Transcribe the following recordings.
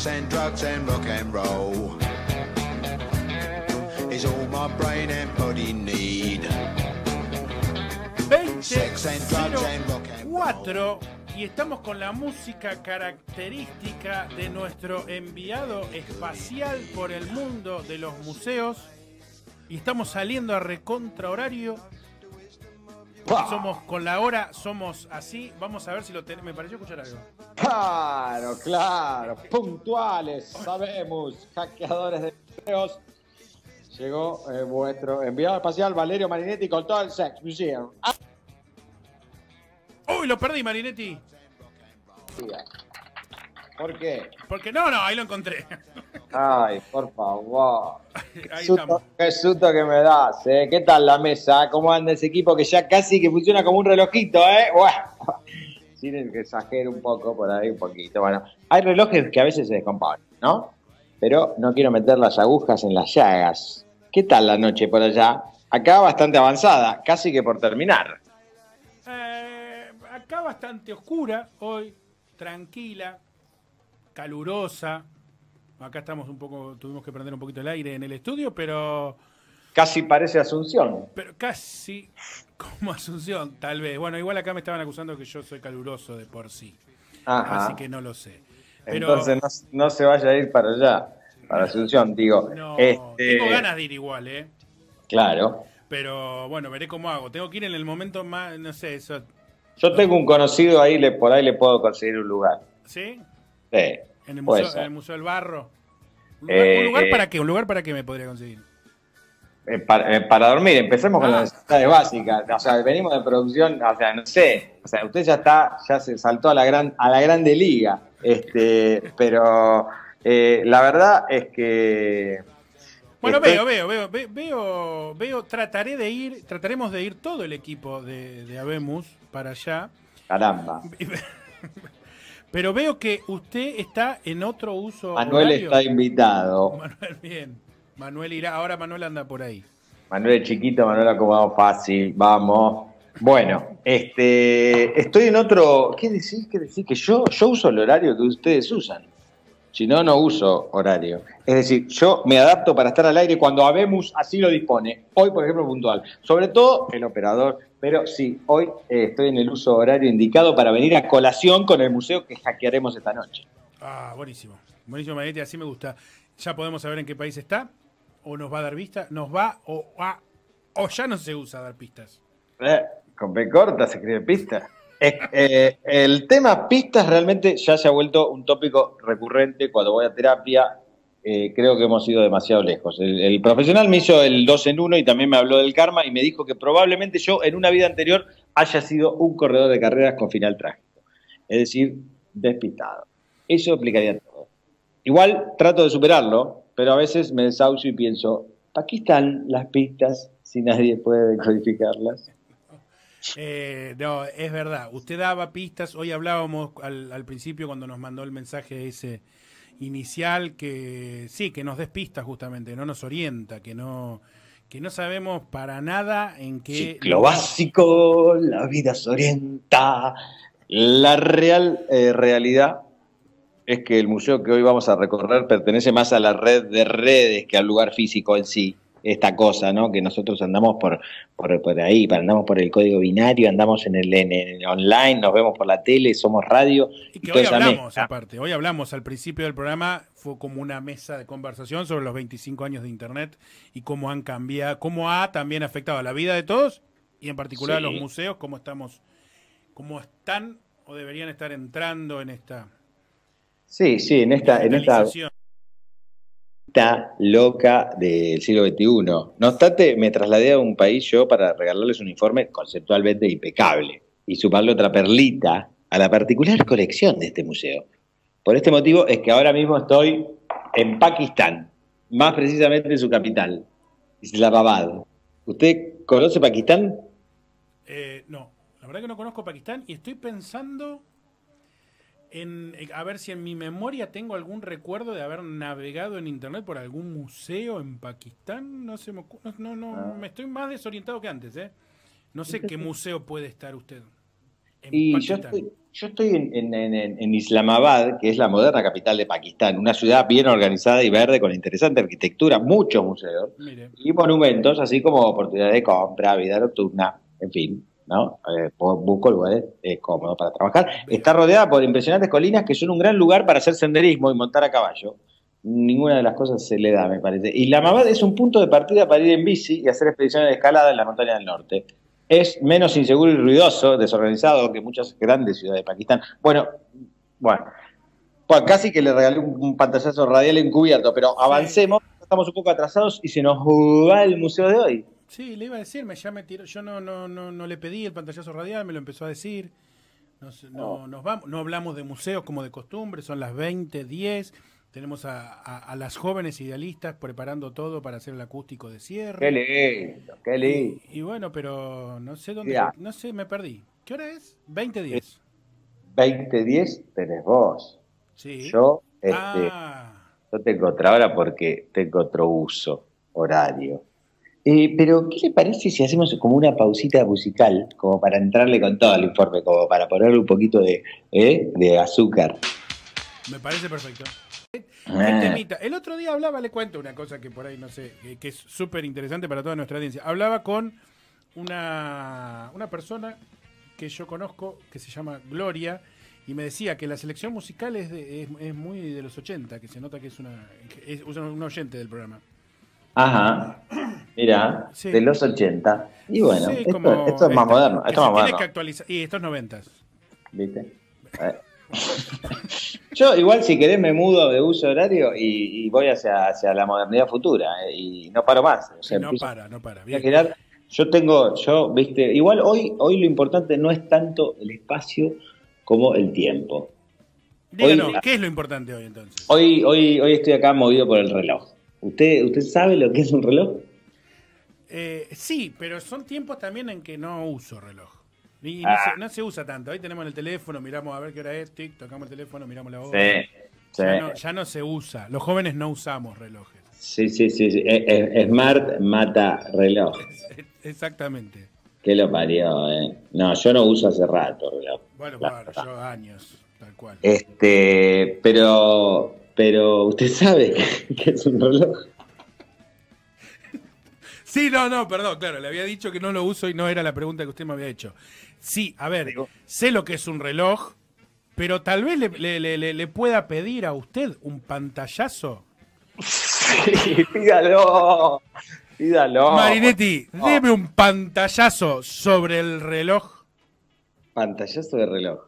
Sex and drugs and rock and roll is all my brain and body need. 20.04 y estamos con la música característica de nuestro enviado espacial por el mundo de los museos y estamos saliendo a recontra horario. Somos con la hora, somos así. Vamos a ver si lo tenemos. Me pareció escuchar algo. Claro, claro. Puntuales, sabemos. Hackeadores de museos. Llegó eh, vuestro enviado espacial Valerio Marinetti con todo el Sex Museum. ¡Uy, lo perdí, Marinetti! ¿Por qué? Porque no, no, ahí lo encontré. Ay, por favor. Qué susto, qué susto, que me das, ¿eh? ¿Qué tal la mesa? ¿Cómo anda ese equipo que ya casi que funciona como un relojito, eh? Bueno, sin que exagere un poco por ahí, un poquito. Bueno, hay relojes que a veces se descomponen, ¿no? Pero no quiero meter las agujas en las llagas. ¿Qué tal la noche por allá? Acá bastante avanzada, casi que por terminar. Eh, acá bastante oscura hoy, tranquila, calurosa. Acá estamos un poco, tuvimos que prender un poquito el aire en el estudio, pero... Casi parece Asunción. Pero casi como Asunción, tal vez. Bueno, igual acá me estaban acusando que yo soy caluroso de por sí. Así que no lo sé. Entonces no, se vaya a ir para allá, para Asunción, digo. No, este... tengo ganas de ir igual, ¿eh? Claro. Pero bueno, veré cómo hago. Tengo que ir en el momento más, no sé, eso... Yo tengo un conocido ahí, le, por ahí le puedo conseguir un lugar. ¿Sí? Sí. En el, museo, del Barro. ¿Un lugar, eh, para qué? ¿Un lugar para qué me podría conseguir? Eh, eh, para, dormir, empecemos con las ah. necesidades básicas. O sea, venimos de producción, o sea, no sé, o sea, usted ya está, ya se saltó a la gran, a la grande liga. Este, pero la verdad es que bueno, veo, veo, veo, veo, veo, trataré de ir, trataremos de ir todo el equipo de, de Abemus para allá. Caramba. Pero veo que usted está en otro uso. Manuel está invitado. Manuel, bien. Manuel irá. Ahora Manuel anda por ahí. Manuel es chiquito, Manuel acomodado fácil. Vamos. Bueno, este, estoy en otro. ¿Qué decís? ¿Qué decís? Que yo, yo uso el horario que ustedes usan. Si no, no uso horario. Es decir, yo me adapto para estar al aire cuando Abemus así lo dispone. Hoy, por ejemplo, puntual. Sobre todo el operador. Pero sí, hoy eh, estoy en el uso horario indicado para venir a colación con el museo que hackearemos esta noche. Ah, buenísimo. Buenísimo, Manetti, así me gusta. Ya podemos saber en qué país está. O nos va a dar vista. Nos va o, o ya no se usa dar pistas. Eh, con P corta se escribe pista. Eh, el tema pistas realmente ya se ha vuelto un tópico recurrente cuando voy a terapia. Eh, creo que hemos ido demasiado lejos. El, profesional me hizo el 2 en 1 y también me habló del karma y me dijo que probablemente yo en una vida anterior haya sido un corredor de carreras con final trágico. Es decir, despistado. Eso explicaría todo. Igual trato de superarlo, pero a veces me desahucio y pienso, aquí están las pistas si nadie puede codificarlas? Eh, no, es verdad. Usted daba pistas. Hoy hablábamos al, principio cuando nos mandó el mensaje ese inicial que sí, que nos despista justamente, no nos orienta, que no que no sabemos para nada en qué. Lo básico, la vida se orienta. La real eh, realidad es que el museo que hoy vamos a recorrer pertenece más a la red de redes que al lugar físico en sí esta cosa, ¿no? Que nosotros andamos por, por, por ahí, andamos por el código binario, andamos en el, en online, nos vemos por la tele, somos radio. Y que hoy hablamos, aparte, hoy hablamos al principio del programa, fue como una mesa de conversación sobre los 25 años de Internet y cómo han cambiado, cómo ha también afectado a la vida de todos y en particular a los museos, cómo estamos, cómo están o deberían estar entrando en esta... Sí, sí, en esta, en esta loca del siglo XXI. No obstante, me trasladé a un país yo para regalarles un informe conceptualmente impecable y sumarle otra perlita a la particular colección de este museo. Por este motivo es que ahora mismo estoy en Pakistán, más precisamente en su capital, Islamabad. ¿Usted conoce Pakistán? Eh, no, la verdad que no conozco Pakistán y estoy pensando eh, a ver si en mi memoria tengo algún recuerdo de haber navegado en internet por algún museo en Pakistán. No sé, no, no, ah. me estoy más desorientado que antes, ¿eh? No sé qué museo puede estar usted. y yo estoy, Yo estoy en, en- en- en Islamabad, que es la moderna capital de Pakistán, una ciudad bien organizada y verde con interesante arquitectura, muchos museos Mire. y monumentos, así como oportunidades de compra, vida nocturna, en fin, ¿no? Eh, bu- busco lugares eh, cómodos para trabajar. Está rodeada por impresionantes colinas que son un gran lugar para hacer senderismo y montar a caballo. Ninguna de las cosas se le da, me parece. Islamabad es un punto de partida para ir en bici y hacer expediciones de escalada en las montañas del norte. Es menos inseguro y ruidoso, desorganizado que muchas grandes ciudades de Pakistán. Bueno, bueno, pues casi que le regalé un pantallazo radial encubierto, pero avancemos, estamos un poco atrasados y se nos va el museo de hoy. Sí, le iba a decir, me ya me tiró. Yo no, no, no, no le pedí el pantallazo radial, me lo empezó a decir. Nos, no, nos vamos, no hablamos de museos como de costumbre, son las 20, 10. Tenemos a, a- a las jóvenes idealistas preparando todo para hacer el acústico de cierre. Qué lindo, qué lindo. Y, y bueno, pero no sé dónde. Ya. No sé, me perdí. ¿Qué hora es? 20, 10. 2010 tenés vos. Sí. Yo, este, ah, yo tengo otra hora porque tengo otro uso horario. Eh, pero, ¿qué le parece si hacemos como una pausita musical, como para entrarle con todo el informe, como para ponerle un poquito de, ¿eh? de azúcar? me parece perfecto. El Ah. El otro día hablaba, le cuento una cosa que por ahí no sé, que, que es súper interesante para toda nuestra audiencia. Hablaba con una, una persona que yo conozco que se llama Gloria y me decía que la selección musical es, de- es, es muy de los 80, que se nota que es una es un oyente del programa. Ajá, mira, Sí. de los 80. Y bueno, Sí, esto, es más moderno, esto más moderno. que actualizar. Y estos noventas. ¿Viste? Yo igual si querés me mudo de uso horario y, y voy hacia, hacia la modernidad futura eh, y no paro más. O sea, no empiezo para, no para. a Bien. girar. Yo tengo, yo, viste, igual hoy, hoy lo importante no es tanto el espacio como el tiempo. Díganos, hoy- ¿qué es lo importante hoy entonces? Hoy, hoy, hoy estoy acá movido por el reloj. ¿Usted, ¿Usted sabe lo que es un reloj? Eh, sí, pero son tiempos también en que no uso reloj. Y no, Ah. se, no se usa tanto. Ahí tenemos el teléfono, miramos a ver qué hora es, tic, tocamos el teléfono, miramos la hora. sí. Ya, no, ya no se usa. Los jóvenes no usamos relojes. Sí, sí, sí. sí. Eh, eh, Smart mata reloj. Exactamente. Que lo parió, ¿eh? No, yo no uso hace rato reloj. Bueno, La claro, yo años, tal cual. Este, pero, pero usted sabe que, que es un reloj. Sí, no, no, perdón, claro, le había dicho que no lo uso y no era la pregunta que usted me había hecho. Sí, a ver, sé lo que es un reloj, pero tal vez le, le- le- le- le pueda pedir a usted un pantallazo. Sí, pídalo, pídalo. Marinetti, no. deme un pantallazo sobre el reloj. Pantallazo de reloj.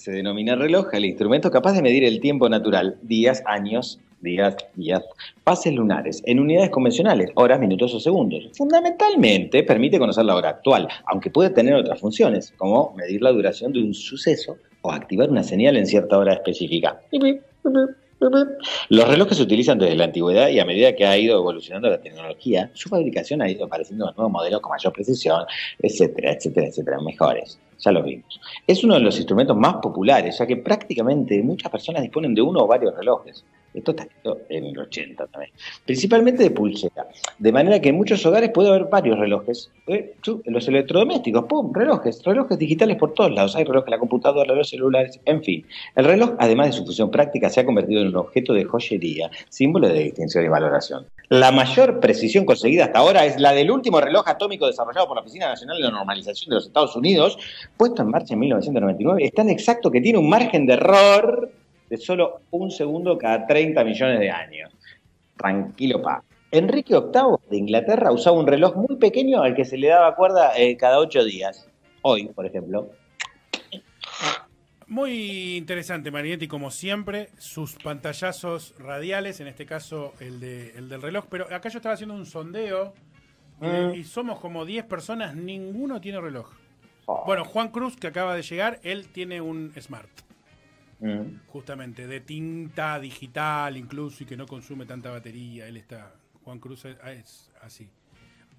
Se denomina reloj al instrumento capaz de medir el tiempo natural, días, años, días, días, fases lunares, en unidades convencionales, horas, minutos o segundos. Fundamentalmente permite conocer la hora actual, aunque puede tener otras funciones, como medir la duración de un suceso o activar una señal en cierta hora específica. Los relojes se utilizan desde la antigüedad y a medida que ha ido evolucionando la tecnología, su fabricación ha ido apareciendo nuevos modelos con mayor precisión, etcétera, etcétera, etcétera, mejores. Ya lo vimos. Es uno de los instrumentos más populares, ya que prácticamente muchas personas disponen de uno o varios relojes. Esto está escrito en el 80 también. Principalmente de pulsera. De manera que en muchos hogares puede haber varios relojes. Eh, Los electrodomésticos, ¡pum! Relojes. Relojes digitales por todos lados. Hay relojes en la computadora, relojes celulares, en fin. El reloj, además de su función práctica, se ha convertido en un objeto de joyería, símbolo de distinción y valoración. La mayor precisión conseguida hasta ahora es la del último reloj atómico desarrollado por la Oficina Nacional de la Normalización de los Estados Unidos, puesto en marcha en 1999. Es tan exacto que tiene un margen de error de solo un segundo cada 30 millones de años. Tranquilo, pa. Enrique VIII de Inglaterra usaba un reloj muy pequeño al que se le daba cuerda eh, cada ocho días. Hoy, por ejemplo. Muy interesante, Marinetti, como siempre, sus pantallazos radiales, en este caso el, de, el del reloj, pero acá yo estaba haciendo un sondeo y, Mm. y somos como 10 personas, ninguno tiene reloj. Oh. Bueno, Juan Cruz, que acaba de llegar, él tiene un Smart, Mm. justamente, de tinta digital incluso y que no consume tanta batería. Él está, Juan Cruz es, así,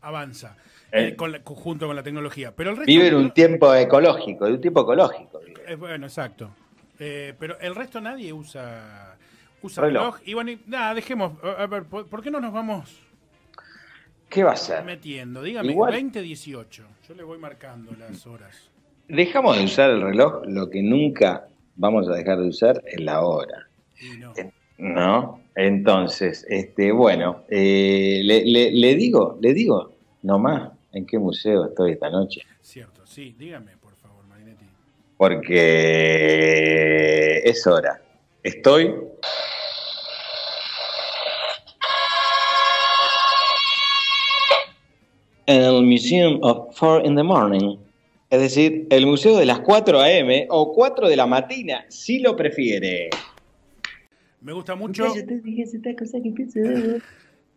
avanza Eh. eh, con la- junto con la tecnología. Pero el resto, Vive en un tiempo ecológico, de un tiempo ecológico. Eh, bueno, exacto. Eh, pero el resto nadie usa, usa reloj. Reloj. Y bueno, nada, dejemos. A a ver, ¿por, por qué no nos vamos ¿Qué va a ser? metiendo? Dígame, Igual. 20-18. Yo le voy marcando las horas. dejamos de usar el reloj, lo que nunca vamos a dejar de usar la hora. ¿No? Entonces, este, bueno, eh, le, le- le digo, le digo nomás en qué museo estoy esta noche. Cierto, sí, dígame, por favor, Marinetti. Porque es hora. Estoy en el Museum of Four in the Morning. Es decir, el museo de las 4 a.m. o 4 de la mañana, si lo prefiere. Me gusta mucho.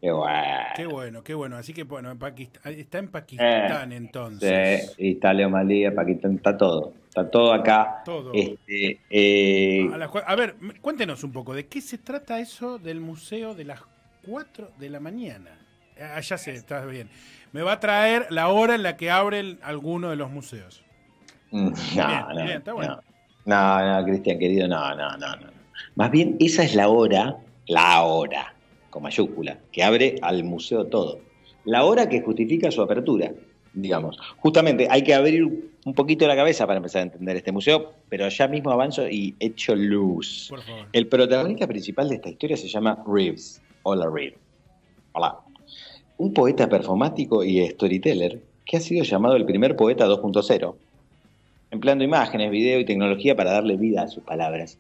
Qué bueno. Qué bueno, qué bueno. Así que bueno, en Pakistán, está en Pakistán Sí, entonces. y está Leo Malía, Paquitán, está todo. Está todo acá. Todo. Este, eh, A, las a ver, cuéntenos un poco, ¿de qué se trata eso del museo de las 4 de la mañana? Ah, ya sé, está bien. Me va a traer la hora en la que abren alguno de los museos. No, Bien, no, bien, está bueno. no, no, no, Cristian querido, no, no, no, no. Más bien, esa es la hora, la hora, con mayúscula, que abre al museo todo. La hora que justifica su apertura, digamos. Justamente hay que abrir un poquito la cabeza para empezar a entender este museo, pero ya mismo avanzo y echo luz. Por favor. El protagonista principal de esta historia se llama Reeves. Hola, Reeves. Hola. Un poeta performático y storyteller que ha sido llamado el primer poeta 2.0, empleando imágenes, video y tecnología para darle vida a sus palabras.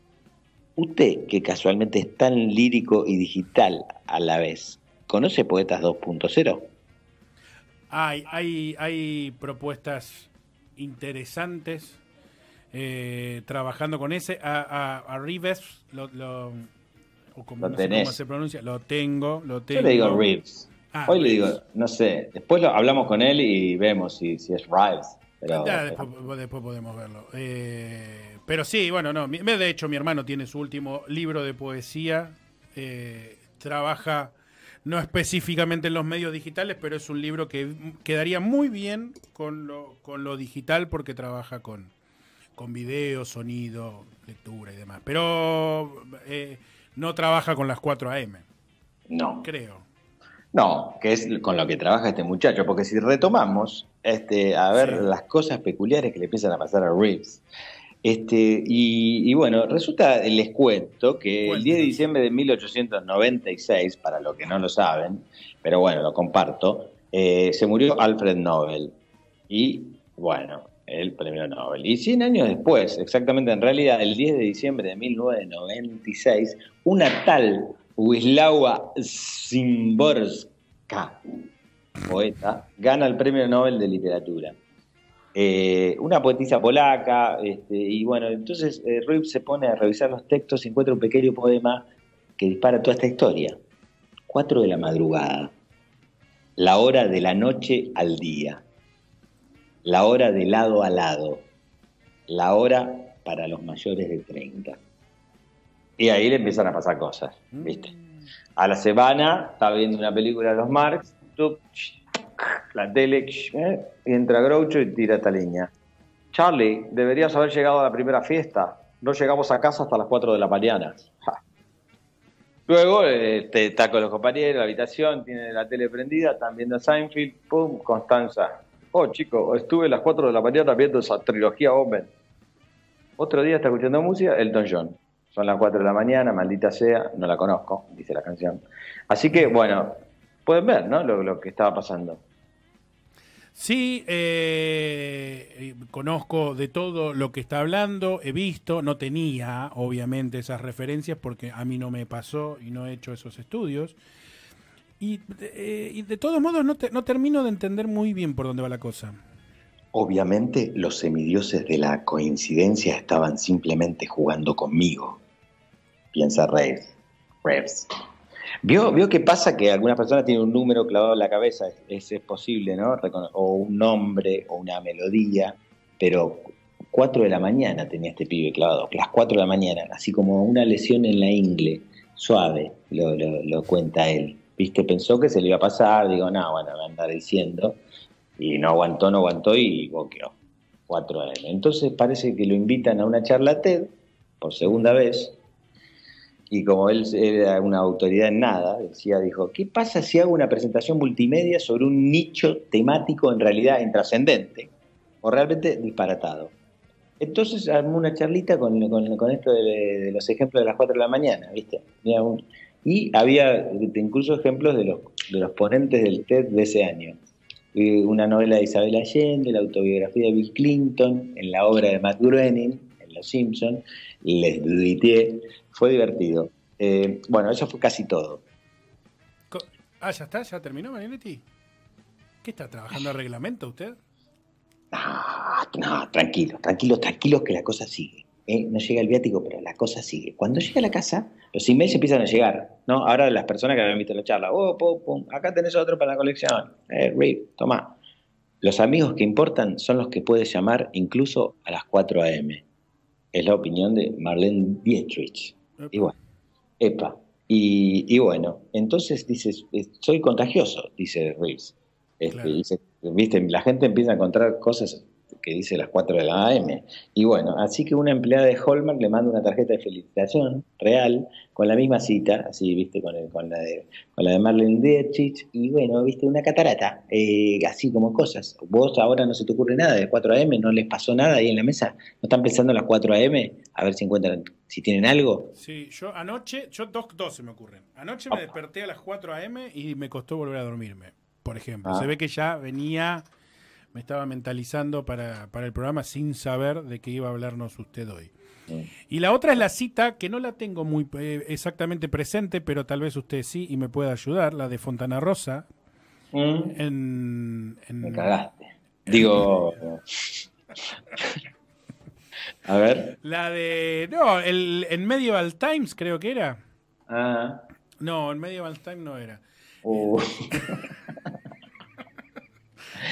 Usted, que casualmente es tan lírico y digital a la vez, ¿conoce Poetas 2.0? Hay, hay, hay propuestas interesantes eh, trabajando con ese. A, a, a Rives, lo, lo- o como, no sé tenés. cómo se pronuncia, lo tengo, lo tengo. Yo le digo Reeves. Ah, Hoy le digo, no sé, después lo hablamos con él y vemos si, si es Reeves. Pero, Ya, después, después podemos verlo. Eh, pero sí, bueno, no. De hecho, mi hermano tiene su último libro de poesía. eh, trabaja no específicamente en los medios digitales, pero es un libro que quedaría muy bien con lo, con lo digital porque trabaja con, con video, sonido, lectura y demás. Pero eh, no trabaja con las 4 AM, no. creo. No, que es con lo que trabaja este muchacho, porque si retomamos este, a ver Sí. las cosas peculiares que le empiezan a pasar a Reeves. Este, y, y bueno, resulta, les cuento que el 10 de diciembre de 1896, para los que no lo saben, pero bueno, lo comparto, eh, se murió Alfred Nobel. Y bueno, el premio Nobel. Y 100 años después, exactamente en realidad, el 10 de diciembre de 1996, una tal Wisława Szymborska, poeta, gana el premio Nobel de Literatura. Eh, una poetisa polaca, este, y bueno, entonces eh, Reeves se pone a revisar los textos y encuentra un pequeño poema que dispara toda esta historia. Cuatro de la madrugada, la hora de la noche al día, la hora de lado a lado, la hora para los mayores de 30. Y ahí le empiezan a pasar cosas, ¿viste? A la semana estaba viendo una película de los Marx, la tele, eh, y entra Groucho y tira esta línea. Charlie, deberías haber llegado a la primera fiesta. No llegamos a casa hasta las 4 de la mañana. Luego este, está con los compañeros la habitación, tiene la tele prendida, están viendo Seinfeld, pum, Constanza. Oh, chico, estuve a las 4 de la mañana viendo esa trilogía Omen. Otro día está escuchando música, Elton John. Son las 4 de la mañana, maldita sea, no la conozco, dice la canción. Así que, bueno, pueden ver, ¿no? Lo, lo que estaba pasando. Sí, eh, eh, conozco de todo lo que está hablando, he visto, no tenía obviamente esas referencias porque a mí no me pasó y no he hecho esos estudios. Y, eh, y de todos modos no, te- no termino de entender muy bien por dónde va la cosa. Obviamente los semidioses de la coincidencia estaban simplemente jugando conmigo, piensa Reeves. Reeves. ¿Vio, ¿Vio pasa? Que algunas personas tienen un número clavado en la cabeza, es, es posible, ¿no? O un nombre o una melodía, pero 4 de la mañana tenía este pibe clavado, las 4 de la mañana, así como una lesión en la ingle, suave, lo, lo- cuenta él. ¿Viste? Pensó que se le iba a pasar, digo, no, bueno, va a diciendo, y no aguantó, no aguantó y boqueó. 4 AM. Entonces parece que lo invitan a una charla TED por segunda vez. Y como él era una autoridad en nada, decía, dijo, ¿qué pasa si hago una presentación multimedia sobre un nicho temático en realidad intrascendente o realmente disparatado? Entonces armó una charlita con, esto de, los ejemplos de las 4 de la mañana, ¿viste? Y había incluso ejemplos de los, de los ponentes del TED de ese año. Eh, Una novela de Isabel Allende, la autobiografía de Bill Clinton, en la obra de Matt Groening, en Los Simpsons, Les Duitier. Fue divertido. Eh, bueno, eso fue casi todo. Ah, ya está, ya terminó, Marinetti. ¿Qué está trabajando el reglamento usted? No, no, tranquilos, tranquilos, tranquilos que la cosa sigue. ¿eh? No llega el viático, pero la cosa sigue. Cuando llega a la casa, los emails empiezan a llegar, ¿no? Ahora las personas que habían visto la charla, oh, pum, pum, acá tenés otro para la colección, eh, Rip, toma. Los amigos que importan son los que puedes llamar incluso a las 4 a.m. Es la opinión de Marlene Dietrich. Y bueno, epa. Y, y bueno, entonces dices, soy contagioso, dice Reeves. Este, Claro. dice, viste, la gente empieza a encontrar cosas que dice las 4 de la AM. Y bueno, así que una empleada de Hallmark le manda una tarjeta de felicitación real con la misma cita, así, viste, con, el- con, la, de, con la de Marlene Dietrich. Y bueno, viste, una catarata, eh, así como cosas. Vos ahora no se te ocurre nada de 4 AM, no les pasó nada ahí en la mesa. ¿No están pensando en las 4 AM? A ver si encuentran, si tienen algo. Sí, yo anoche, yo dos, dos se me ocurren. Anoche me desperté a las 4 a.m. y me costó volver a dormirme, por ejemplo. Ah. Se ve que ya venía, me estaba mentalizando para, para el programa sin saber de qué iba a hablarnos usted hoy. Sí. Y la otra es la cita, que no la tengo muy eh, exactamente presente, pero tal vez usted sí y me pueda ayudar, la de Fontana Rosa. En, en- me cagaste. Digo. A ver. La de. No, el, en Medieval Times creo que era. Ah. No, en Medieval Times no era. uh,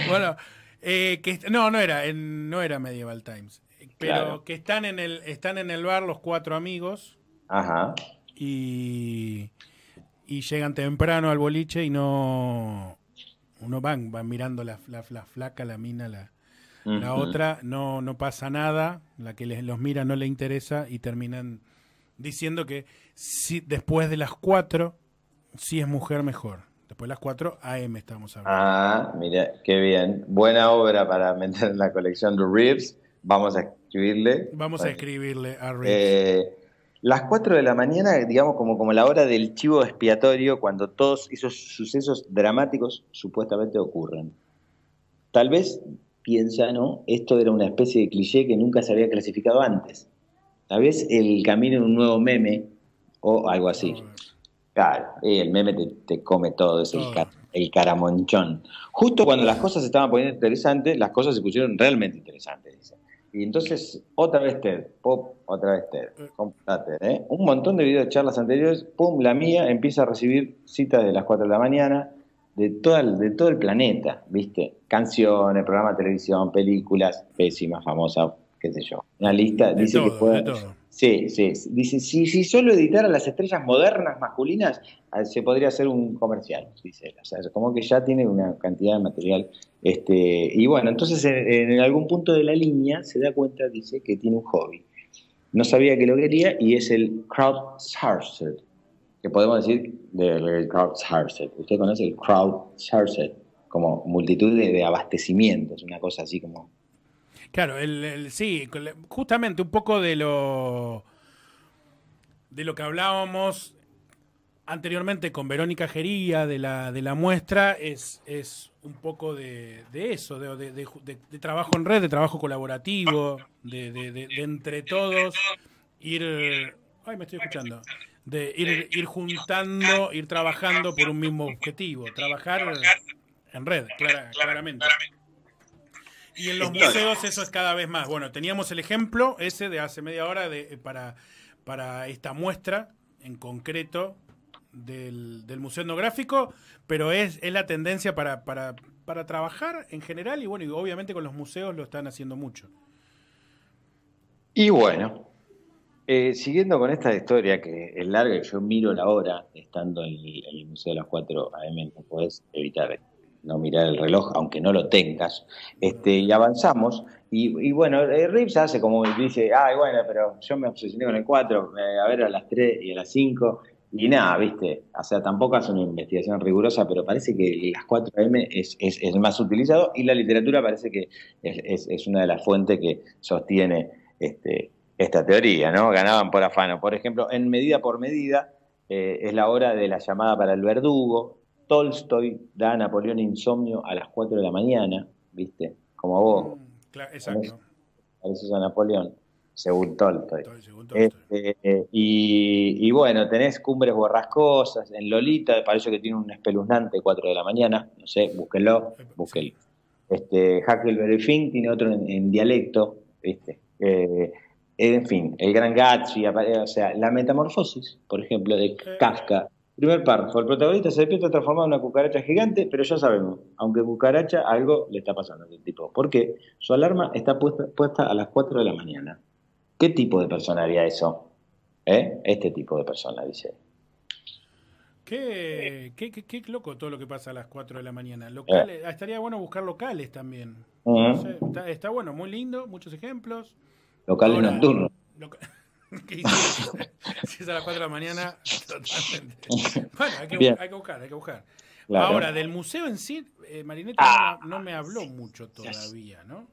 Bueno, eh, que no, no era, en- no era Medieval Times. Pero Claro. que están en el, están en el bar los cuatro amigos Ajá. y, y llegan temprano al boliche y no uno van, van mirando la, la, la flaca, la mina, la, la otra, no, no pasa nada, la que les, los mira no le interesa y terminan diciendo que si, después de las 4, si es mujer mejor. Después de las 4 AM estamos hablando. Ah, mira, qué bien. Buena obra para meter en la colección de Reeves. Vamos a escribirle. Vamos a escribirle a Rick. Eh, las 4 de la mañana, digamos, como, como la hora del chivo expiatorio, cuando todos esos sucesos dramáticos supuestamente ocurren. Tal vez piensa, ¿no? Esto era una especie de cliché que nunca se había clasificado antes. Tal vez el camino en un nuevo meme o algo así. Claro, y el meme te, te come todo, es el, caramonchón. Justo cuando las cosas se estaban poniendo interesantes, las cosas se pusieron realmente interesantes, dice. Y entonces, otra vez TED, pop, otra vez TED, comprate, ¿eh? Un montón de videos de charlas anteriores, pum, la mía empieza a recibir citas de las 4 de la mañana de todo el, de todo el planeta, ¿viste? Canciones, programas de televisión, películas, pésimas, famosas, qué sé yo. Una lista, De dice que puede- de. Sí, sí. Dice, si, si solo editara las estrellas modernas masculinas, ah, se podría hacer un comercial, dice él. O sea, como que ya tiene una cantidad de material. Este, y bueno, entonces en, en algún punto de la línea se da cuenta, dice, que tiene un hobby. No sabía que lo quería y es el crowdsourced, que podemos decir del crowdsourced. ¿Usted conoce el crowdsourced? Como multitud de, de abastecimientos, una cosa así como... Claro, el, el- sí, justamente un poco de lo de lo que hablábamos anteriormente con Verónica Gería de la, de la muestra es, es un poco de, de eso, de, de- de- trabajo en red, de trabajo colaborativo, de, entre todos ir... Ay, me estoy escuchando. De ir, ir juntando, ir trabajando por un mismo objetivo, trabajar en red, clara- claramente. Y en los museos eso es cada vez más. Bueno, teníamos el ejemplo ese de hace media hora de, eh, para, para esta muestra en concreto del, del Museo Etnográfico, pero es, es la tendencia para, para, para trabajar en general y bueno, y obviamente con los museos lo están haciendo mucho. Y bueno, eh, siguiendo con esta historia que es larga, yo miro la hora estando en el, en el Museo de las 4 AM, no puedes evitar no mirar el reloj, aunque no lo tengas, este, y avanzamos. Y, y bueno, eh, Reeves hace como dice, ay, bueno, pero yo me obsesioné con el 4, eh, a ver a las 3 y a las 5, y nada, viste, o sea, tampoco hace una investigación rigurosa, pero parece que las 4M es, es, es más utilizado y la literatura parece que es, es una de las fuentes que sostiene este, esta teoría, ¿no? Ganaban por afano. Por ejemplo, en Medida por Medida eh, es la hora de la llamada para el verdugo. Tolstoy da a Napoleón insomnio a las 4 de la mañana, ¿viste? Como vos. Mm, claro, exacto. Pareces a Napoleón, según Tolstoy. Este, eh, y, bueno, tenés cumbres borrascosas. En Lolita parece que tiene un espeluznante 4 de la mañana. No sé, búsquenlo, búsquenlo. Este, Huckleberry Finn tiene otro en, dialecto, ¿viste? Eh, en fin, el Gran Gatsby, o sea, la metamorfosis, por ejemplo, de Kafka. Primer párrafo, el protagonista se despierta transformado en una cucaracha gigante, pero ya sabemos, aunque cucaracha, algo le está pasando a este tipo. ¿Por qué? Su alarma está puesta, puesta a las 4 de la mañana. ¿Qué tipo de persona haría eso? ¿Eh? Este tipo de persona, dice. Qué, qué, qué, loco todo lo que pasa a las 4 de la mañana. Locales, eh. Estaría bueno buscar locales también. está, está, bueno, muy lindo, muchos ejemplos. Locales nocturnos. ¿Qué si es a las 4 de la mañana, totalmente. Bueno, hay que, hay que buscar, hay que buscar. Ahora, del museo en sí, eh, Marineta ah. no, me habló mucho todavía, ¿no?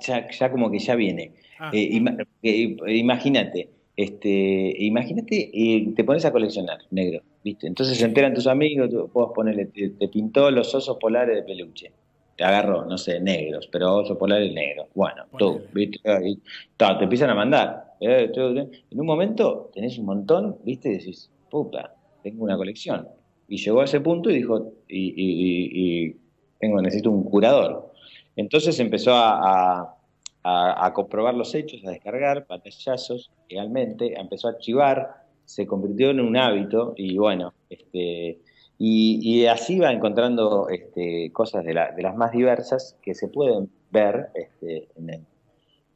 Ya, ya, como que ya viene. Ah. Eh, eh, imagínate, este, imagínate y te pones a coleccionar, negro, ¿viste? Entonces se enteran tus amigos, tú puedes ponerle, te pintó los osos polares de peluche te agarro, no sé, negros, pero oso polar es negro. Bueno, tú, ¿viste? te empiezan a mandar. Eh, en un momento tenés un montón, ¿viste? Y decís, puta, tengo una colección. Y llegó a ese punto y dijo, y, tengo, necesito un curador. Entonces empezó a, a, comprobar los hechos, a descargar pantallazos legalmente, empezó a archivar, se convirtió en un hábito y bueno, este y, así va encontrando este, cosas de, las más diversas que se pueden ver este, en,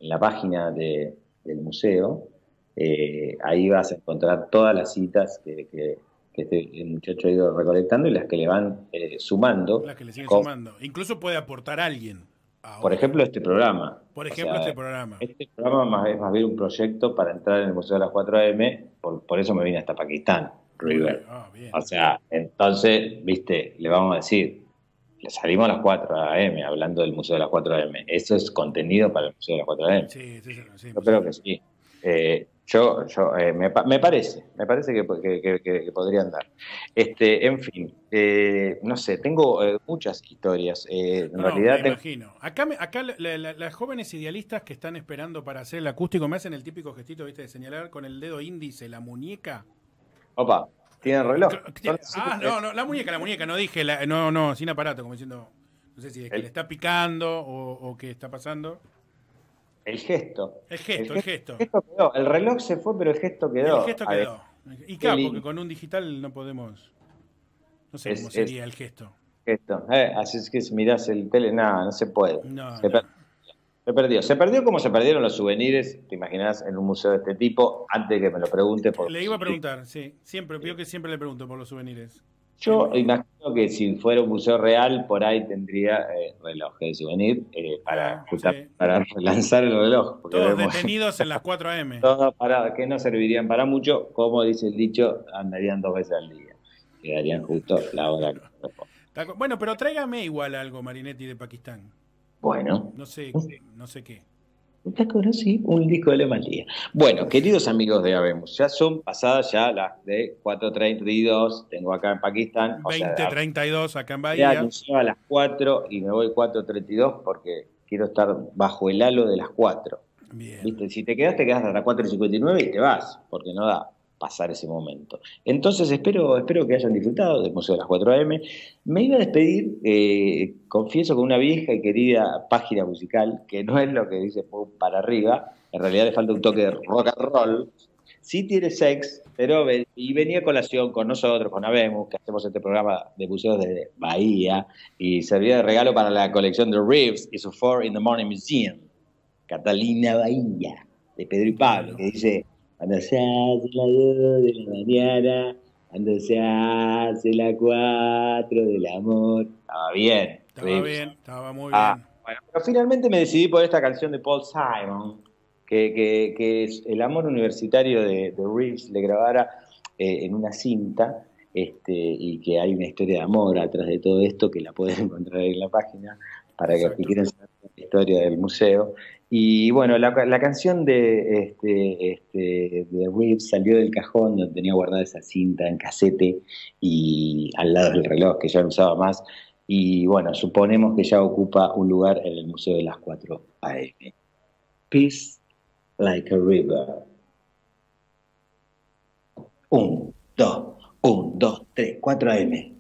la página del museo. Eh, ahí vas a encontrar todas las citas que, este, el muchacho ha ido recolectando y las que le van eh, sumando. Las que le siguen sumando. Incluso puede aportar alguien. Por ejemplo, este programa. Por ejemplo, este programa. Este programa es más bien un proyecto para entrar en el Museo de las 4M, por, por eso me vine hasta Pakistán. River. Ah, o sea, entonces, viste, le vamos a decir, le salimos a las 4 a.m. hablando del Museo de las 4 a.m. Eso es contenido para el Museo de las 4 a.m. Sí, sí, sí, yo creo que sí. Eh, yo, yo eh, me, me, parece, me parece que, que, podrían dar. Este, en fin, eh, no sé, tengo muchas historias. en realidad, me imagino. Acá, acá las jóvenes idealistas que están esperando para hacer el acústico me hacen el típico gestito, viste, de señalar con el dedo índice la muñeca. Opa, ¿tiene reloj? Ah, no, no, la muñeca, la muñeca, no dije, no, no, sin aparato, como diciendo, no sé si es que le está picando o, qué está pasando. El gesto. El gesto, el gesto. El, gesto quedó. el reloj se fue, pero el gesto quedó. El gesto quedó. Y claro, porque con un digital no podemos. No sé cómo sería el gesto. Gesto. Eh, así es que si mirás el tele, nada, no se puede. No, se no. Se perdió. Se perdió como se perdieron los souvenirs, te imaginas, en un museo de este tipo, antes de que me lo pregunte. Por le iba a preguntar, sí. Siempre, pido que siempre le pregunto por los souvenirs. Yo imagino que si fuera un museo real, por ahí tendría eh, reloj de souvenir eh, para, ah, para lanzar el reloj. Todos detenidos en las 4 AM. Todos para, que no servirían para mucho, como dice el dicho, andarían dos veces al día. Quedarían justo la hora Bueno, pero tráigame igual algo, Marinetti, de Pakistán. Bueno. No sé, no sé qué. Sí, un disco de Lemalía. Bueno, queridos amigos de Habemos, ya son pasadas ya las de 4.32, tengo acá en Pakistán. 20.32 acá en Bahía. Ya a las 4 y me voy 4.32 porque quiero estar bajo el halo de las 4. Bien. ¿Viste? Si te quedas, te quedas hasta las 4.59 y te vas, porque no da pasar ese momento. Entonces espero, espero que hayan disfrutado del Museo de las 4 AM. Me iba a despedir, eh, confieso, con una vieja y querida página musical, que no es lo que dice para arriba, en realidad le falta un toque de rock and roll. Sí tiene sex, pero y venía a colación con nosotros, con Abemus, que hacemos este programa de museos de Bahía, y servía de regalo para la colección de Reeves y su Four in the Morning Museum, Catalina Bahía, de Pedro y Pablo, que dice cuando se hace la 2 de la mañana, cuando se hace la 4 del amor. Estaba bien. Estaba bien, estaba muy ah, bien. bueno, pero finalmente me decidí por esta canción de Paul Simon, que, que, que es el amor universitario de, de Reeves le grabara eh, en una cinta este, y que hay una historia de amor atrás de todo esto que la pueden encontrar en la página para que si quieren saber la historia del museo. Y bueno, la, canción de, este, este, de Reeves salió del cajón donde tenía guardada esa cinta en casete y al lado del reloj que ya no usaba más. Y bueno, suponemos que ya ocupa un lugar en el Museo de las 4 AM. Peace like a river. Un, dos, un, dos, tres, 4 AM.